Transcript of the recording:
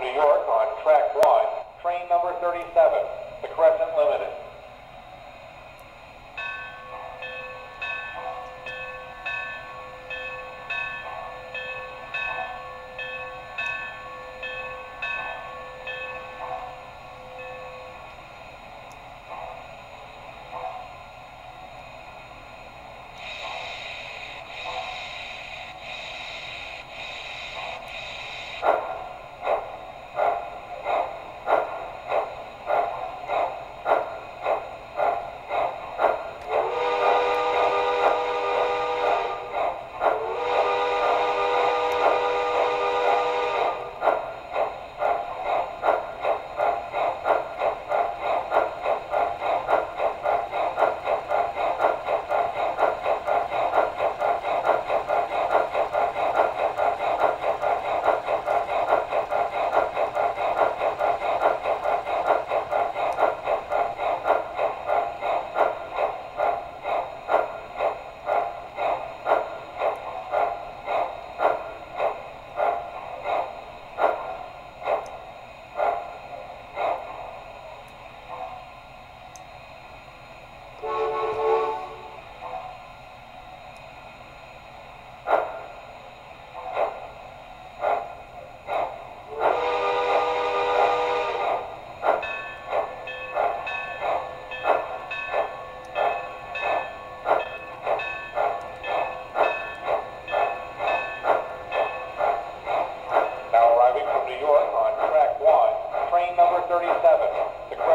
New York on track one, train number 37, the Crescent Limited. seven,